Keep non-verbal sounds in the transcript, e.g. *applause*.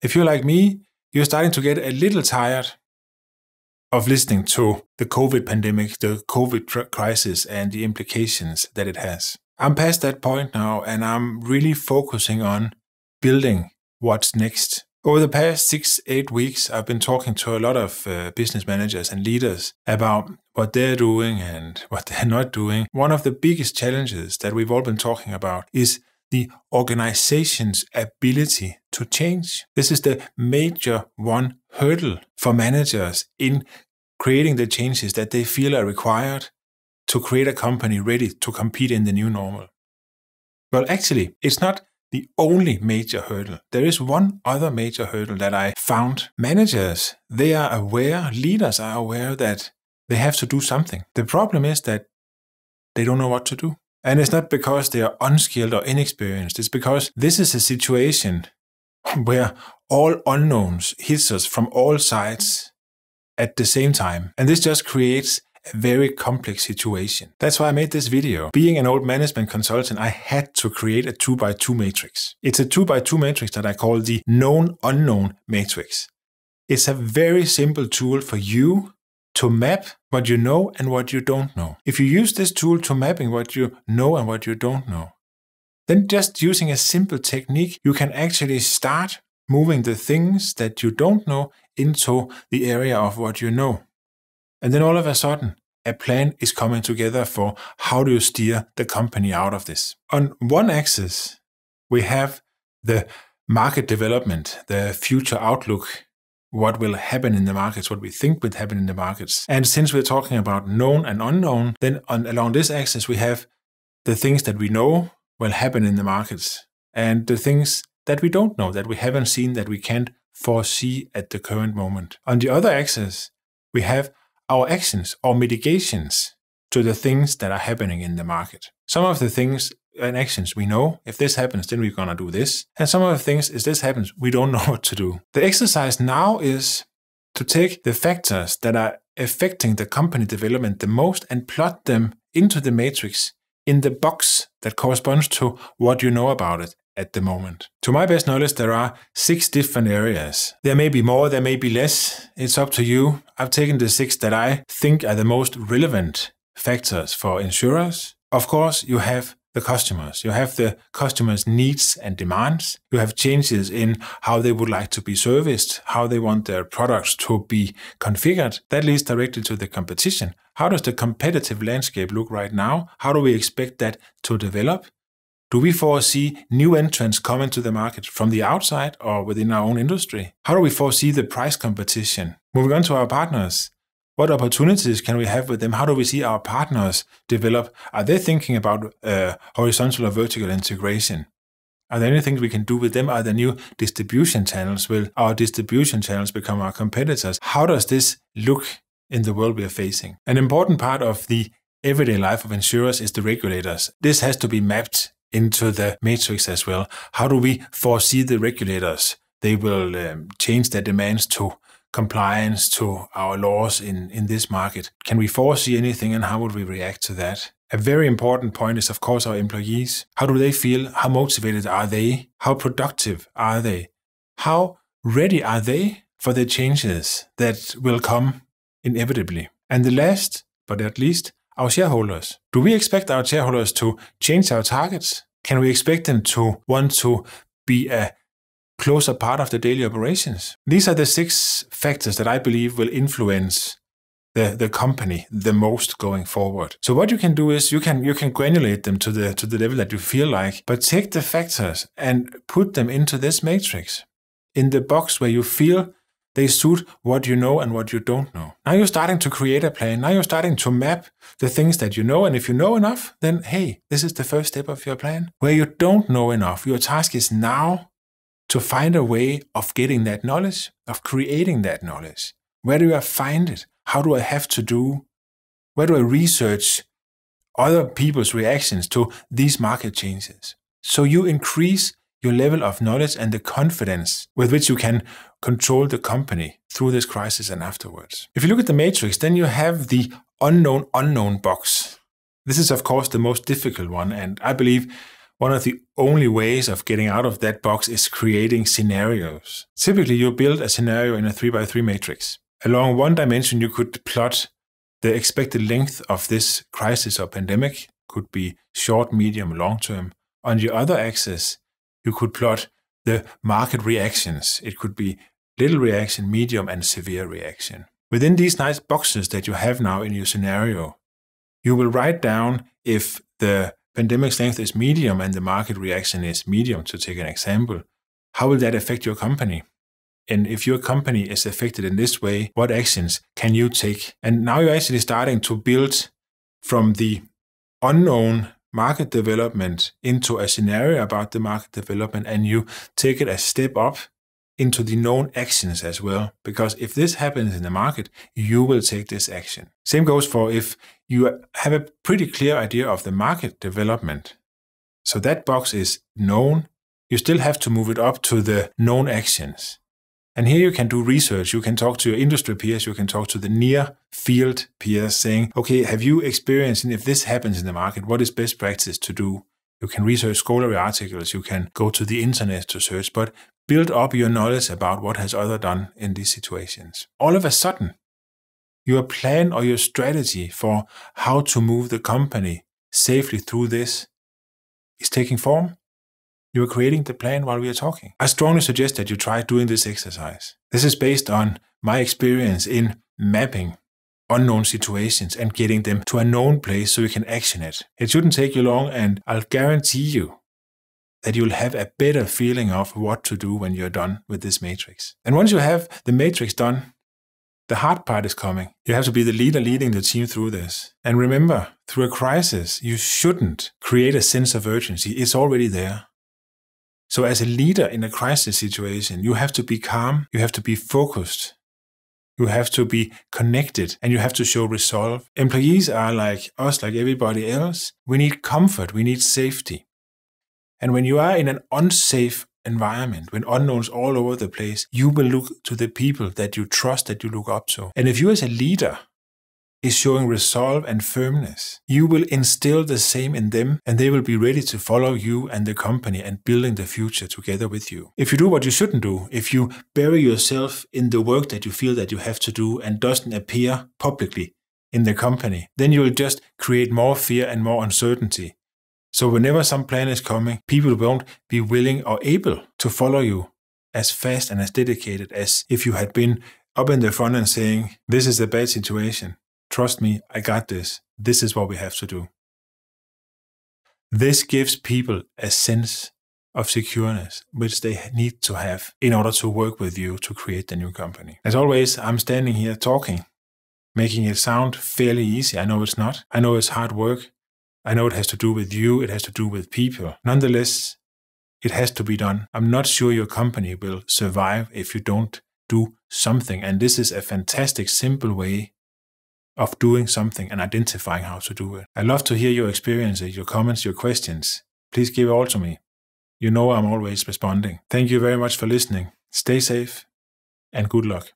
If you're like me, you're starting to get a little tired of listening to the COVID pandemic, the COVID crisis, and the implications that it has. I'm past that point now, and I'm really focusing on building what's next. Over the past six, eight weeks, I've been talking to a lot of uh, business managers and leaders about what they're doing and what they're *laughs* not doing. One of the biggest challenges that we've all been talking about is the organization's ability to change. This is the major one hurdle for managers in creating the changes that they feel are required to create a company ready to compete in the new normal. Well, actually, it's not the only major hurdle. There is one other major hurdle that I found. Managers, they are aware, leaders are aware that they have to do something. The problem is that they don't know what to do. And it's not because they are unskilled or inexperienced. It's because this is a situation where all unknowns hits us from all sides at the same time. And this just creates a very complex situation. That's why I made this video. Being an old management consultant, I had to create a 2 by 2 matrix. It's a 2 by 2 matrix that I call the known unknown matrix. It's a very simple tool for you to map what you know and what you don't know. If you use this tool to mapping what you know and what you don't know, then just using a simple technique, you can actually start moving the things that you don't know into the area of what you know. And then all of a sudden, a plan is coming together for how do you steer the company out of this. On one axis, we have the market development, the future outlook, what will happen in the markets, what we think will happen in the markets. And since we're talking about known and unknown, then on, along this axis, we have the things that we know will happen in the markets and the things that we don't know, that we haven't seen, that we can't foresee at the current moment. On the other axis, we have our actions or mitigations to the things that are happening in the market. Some of the things and actions we know if this happens, then we're to do this. And some of the things, is this happens, we don't *laughs* know what to do. The exercise now is to take the factors that are affecting the company development the most and plot them into the matrix in the box that corresponds to what you know about it at the moment. To my best knowledge, there are six different areas. There may be more, there may be less. It's up to you. I've taken the six that I think are the most relevant factors for insurers. Of course, you have the customers. You have the customers' needs and demands. You have changes in how they would like to be serviced, how they want their products to be configured. That leads directly to the competition. How does the competitive landscape look right now? How do we expect that to develop? Do we foresee new entrants coming to the market from the outside or within our own industry? How do we foresee the price competition? Moving on to our partners. What opportunities can we have with them? How do we see our partners develop? Are they thinking about uh, horizontal or vertical integration? Are there anything we can do with them? Are there new distribution channels? Will our distribution channels become our competitors? How does this look in the world we are facing? An important part of the everyday life of insurers is the regulators. This has to be mapped into the matrix as well. How do we foresee the regulators? They will um, change their demands to compliance to our laws in, in this market. Can we foresee anything and how would we react to that? A very important point is, of course, our employees. How do they feel? How motivated are they? How productive are they? How ready are they for the changes that will come inevitably? And the last, but at least, our shareholders. Do we expect our shareholders to change our targets? Can we expect them to want to be a closer part of the daily operations? These are the six factors that I believe will influence the, the company the most going forward. So what you can do is you can you can granulate them to the to the level that you feel like, but take the factors and put them into this matrix in the box where you feel they suit what you know and what you don't know. Now you're starting to create a plan. Now you're starting to map the things that you know. And if you know enough, then hey, this is the first step of your plan. Where you don't know enough, your task is now to find a way of getting that knowledge, of creating that knowledge. Where do I find it? How do I have to do? Where do I research other people's reactions to these market changes? So you increase your level of knowledge and the confidence with which you can control the company through this crisis and afterwards. If you look at the matrix, then you have the unknown unknown box. This is, of course, the most difficult one. And I believe one of the only ways of getting out of that box is creating scenarios. Typically, you build a scenario in a 3x3 matrix. Along one dimension, you could plot the expected length of this crisis or pandemic, could be short, medium, long term. On the other axis, you could plot the market reactions. It could be little reaction, medium, and severe reaction. Within these nice boxes that you have now in your scenario, you will write down if the pandemic length is medium and the market reaction is medium, to take an example, how will that affect your company? And if your company is affected in this way, what actions can you take? And now you're actually starting to build from the unknown market development into a scenario about the market development and you take it a step up into the known actions as well. Because if this happens in the market, you will take this action. Same goes for if you have a pretty clear idea of the market development. So that box is known. You still have to move it up to the known actions. And here you can do research. You can talk to your industry peers. You can talk to the near field peers saying, okay, have you experienced, and if this happens in the market, what is best practice to do? You can research scholarly articles. You can go to the internet to search, but build up your knowledge about what has other done in these situations. All of a sudden, your plan or your strategy for how to move the company safely through this is taking form you are creating the plan while we are talking. I strongly suggest that you try doing this exercise. This is based on my experience in mapping unknown situations and getting them to a known place so you can action it. It shouldn't take you long, and I'll guarantee you that you'll have a better feeling of what to do when you're done with this matrix. And once you have the matrix done, the hard part is coming. You have to be the leader leading the team through this. And remember, through a crisis, you shouldn't create a sense of urgency. It's already there. So, as a leader in a crisis situation, you have to be calm, you have to be focused, you have to be connected, and you have to show resolve. Employees are like us, like everybody else. We need comfort, we need safety. And when you are in an unsafe environment, when unknowns all over the place, you will look to the people that you trust, that you look up to. And if you as a leader is showing resolve and firmness. You will instill the same in them and they will be ready to follow you and the company and building the future together with you. If you do what you shouldn't do, if you bury yourself in the work that you feel that you have to do and doesn't appear publicly in the company, then you will just create more fear and more uncertainty. So whenever some plan is coming, people won't be willing or able to follow you as fast and as dedicated as if you had been up in the front and saying, this is a bad situation. Trust me, I got this. This is what we have to do. This gives people a sense of secureness, which they need to have in order to work with you to create the new company. As always, I'm standing here talking, making it sound fairly easy. I know it's not. I know it's hard work. I know it has to do with you, it has to do with people. Nonetheless, it has to be done. I'm not sure your company will survive if you don't do something. And this is a fantastic, simple way of doing something and identifying how to do it. I love to hear your experiences, your comments, your questions. Please give all to me. You know I'm always responding. Thank you very much for listening. Stay safe and good luck.